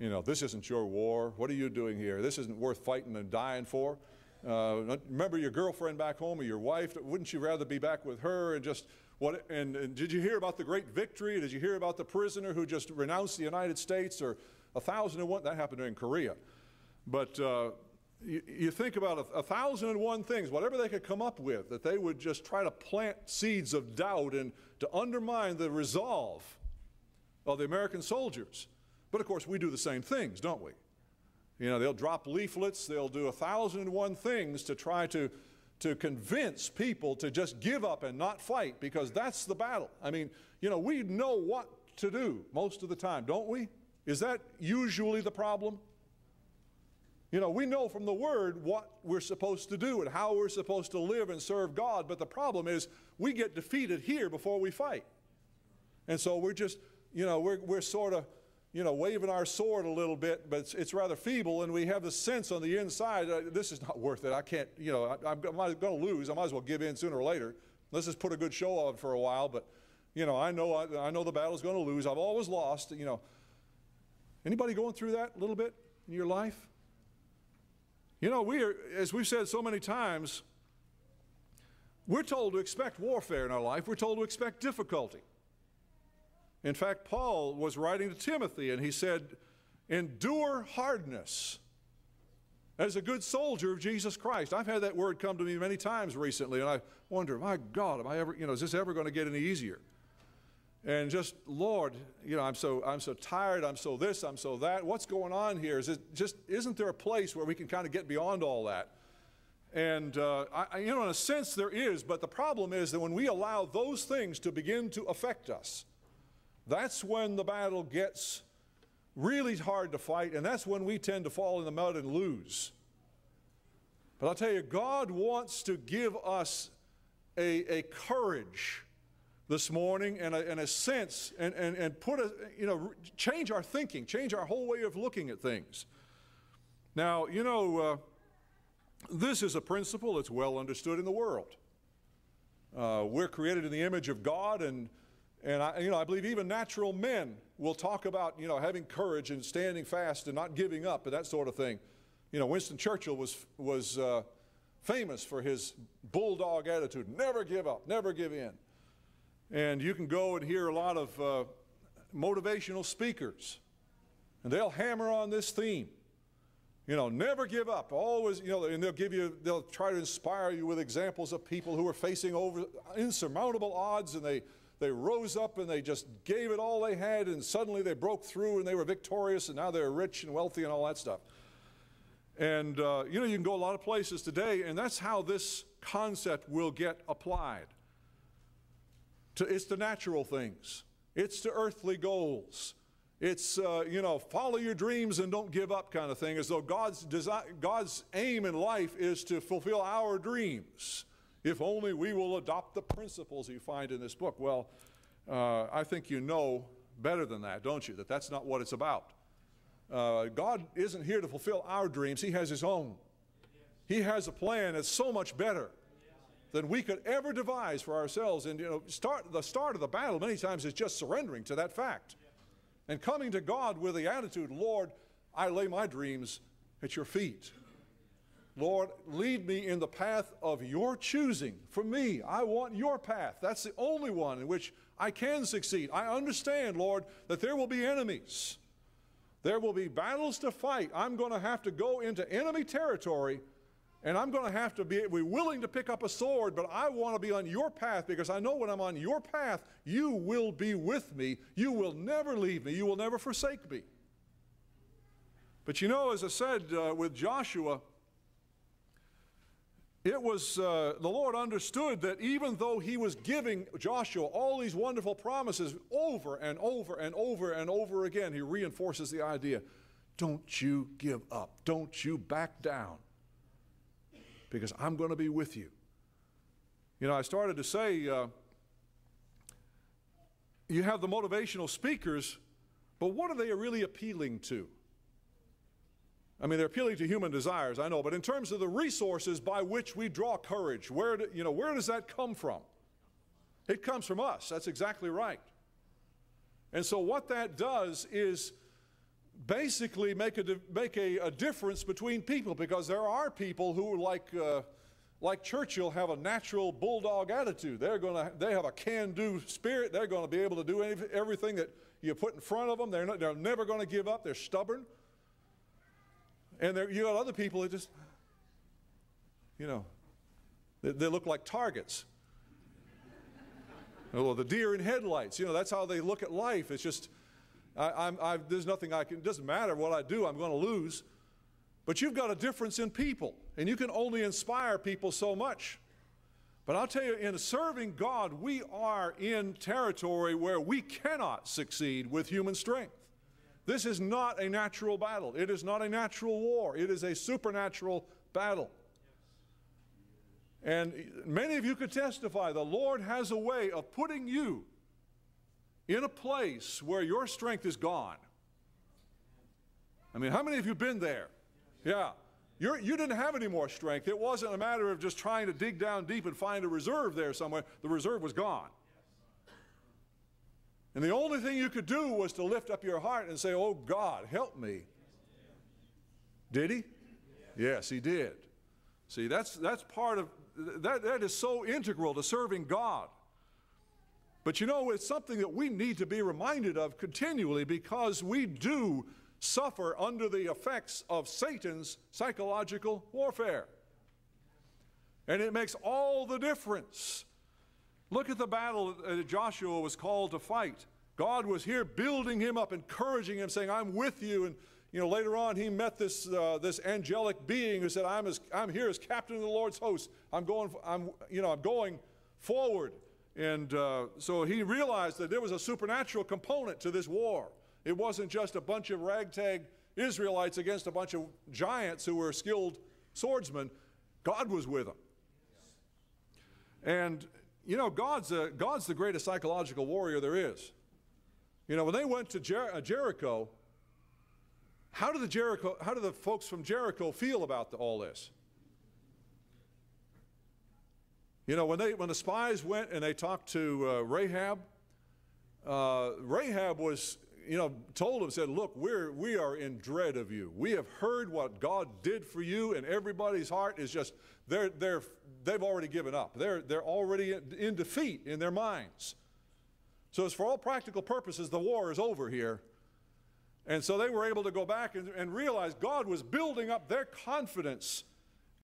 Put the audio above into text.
You know, this isn't your war. What are you doing here? This isn't worth fighting and dying for. Uh, remember your girlfriend back home or your wife? Wouldn't you rather be back with her and just what? And, and did you hear about the great victory? Did you hear about the prisoner who just renounced the United States or a thousand and one? That happened in Korea. But uh, you, you, think about a, a, thousand and one things, whatever they could come up with, that they would just try to plant seeds of doubt and to undermine the resolve of the American soldiers. But of course, we do the same things, don't we? You know, they'll drop leaflets, they'll do a thousand and one things to try to, to convince people to just give up and not fight because that's the battle. I mean, you know, we know what to do most of the time, don't we? Is that usually the problem? You know, we know from the Word what we're supposed to do and how we're supposed to live and serve God, but the problem is we get defeated here before we fight. And so we're just, you know, we're, we're sort of you know, waving our sword a little bit, but it's, it's rather feeble, and we have the sense on the inside, uh, this is not worth it. I can't, you know, I, am going to lose. I might as well give in sooner or later. Let's just put a good show on for a while, but, you know, I know, I, I know the battle's going to lose. I've always lost, you know. Anybody going through that a little bit in your life? You know, we are, as we've said so many times, we're told to expect warfare in our life. We're told to expect difficulty. In fact, Paul was writing to Timothy and he said, Endure hardness as a good soldier of Jesus Christ. I've had that word come to me many times recently, and I wonder, my God, am I ever, you know, is this ever going to get any easier? And just, Lord, you know, I'm so, I'm so tired, I'm so this, I'm so that. What's going on here? Is it just, isn't there a place where we can kind of get beyond all that? And, uh, I, you know, in a sense, there is, but the problem is that when we allow those things to begin to affect us, that's when the battle gets really hard to fight, and that's when we tend to fall in the mud and lose. But I'll tell you, God wants to give us a, a courage this morning and a, and a sense and, and, and put a, you know, change our thinking, change our whole way of looking at things. Now, you know, uh, this is a principle that's well understood in the world. Uh, we're created in the image of God, and and I, you know, I believe even natural men will talk about, you know, having courage and standing fast and not giving up and that sort of thing. You know, Winston Churchill was, was uh, famous for his bulldog attitude never give up, never give in. And you can go and hear a lot of uh, motivational speakers, and they'll hammer on this theme. You know, never give up. Always, you know, and they'll give you, they'll try to inspire you with examples of people who are facing over insurmountable odds and they they rose up and they just gave it all they had, and suddenly they broke through and they were victorious, and now they're rich and wealthy and all that stuff. And uh, you know, you can go a lot of places today, and that's how this concept will get applied. To, it's to natural things, it's to earthly goals. It's, uh, you know, follow your dreams and don't give up kind of thing, as though God's, design, God's aim in life is to fulfill our dreams. If only we will adopt the principles you find in this book. Well, uh, I think you know better than that, don't you? That that's not what it's about. Uh, God isn't here to fulfill our dreams, He has His own. He has a plan that's so much better than we could ever devise for ourselves. And you know, start, the start of the battle many times is just surrendering to that fact and coming to God with the attitude, Lord, I lay my dreams at your feet. Lord, lead me in the path of your choosing. For me, I want your path. That's the only one in which I can succeed. I understand, Lord, that there will be enemies. There will be battles to fight. I'm going to have to go into enemy territory and I'm going to have to be, be willing to pick up a sword, but I want to be on your path because I know when I'm on your path, you will be with me. You will never leave me. You will never forsake me. But you know, as I said uh, with Joshua, it was, uh, the Lord understood that even though He was giving Joshua all these wonderful promises over and over and over and over again, He reinforces the idea don't you give up, don't you back down, because I'm going to be with you. You know, I started to say, uh, you have the motivational speakers, but what are they really appealing to? I mean, they're appealing to human desires, I know, but in terms of the resources by which we draw courage, where, do, you know, where does that come from? It comes from us. That's exactly right. And so, what that does is basically make a, make a, a difference between people because there are people who, like, uh, like Churchill, have a natural bulldog attitude. They're gonna, they have a can do spirit. They're going to be able to do any, everything that you put in front of them. They're, not, they're never going to give up. They're stubborn. And you got other people that just, you know, they, they look like targets. well, the deer in headlights, you know, that's how they look at life. It's just, I, I'm, I, there's nothing I can, it doesn't matter what I do, I'm going to lose. But you've got a difference in people, and you can only inspire people so much. But I'll tell you, in serving God, we are in territory where we cannot succeed with human strength. This is not a natural battle. It is not a natural war. It is a supernatural battle. And many of you could testify the Lord has a way of putting you in a place where your strength is gone. I mean, how many of you been there? Yeah. You're, you did not have any more strength. It wasn't a matter of just trying to dig down deep and find a reserve there somewhere. The reserve was gone. And the only thing you could do was to lift up your heart and say, Oh God, help me. Did he? Yes, he did. See, that's, that's part of, that, that is so integral to serving God. But you know, it's something that we need to be reminded of continually because we do suffer under the effects of Satan's psychological warfare. And it makes all the difference. Look at the battle that Joshua was called to fight. God was here building him up, encouraging him, saying, I'm with you. And you know, later on, he met this, uh, this angelic being who said, I'm, as, I'm here as captain of the Lord's host. I'm going, I'm, you know, I'm going forward. And uh, so he realized that there was a supernatural component to this war. It wasn't just a bunch of ragtag Israelites against a bunch of giants who were skilled swordsmen. God was with them. And, you know, God's, a, God's the greatest psychological warrior there is. You know, when they went to Jer- uh, Jericho, how do the Jericho, how do the folks from Jericho feel about the, all this? You know, when they when the spies went and they talked to uh, Rahab, uh, Rahab was you know told them said, "Look, we're we are in dread of you. We have heard what God did for you, and everybody's heart is just they're they're they've already given up. They're they're already in, defeat in their minds. So, as for all practical purposes, the war is over here." And so they were able to go back and, and realize God was building up their confidence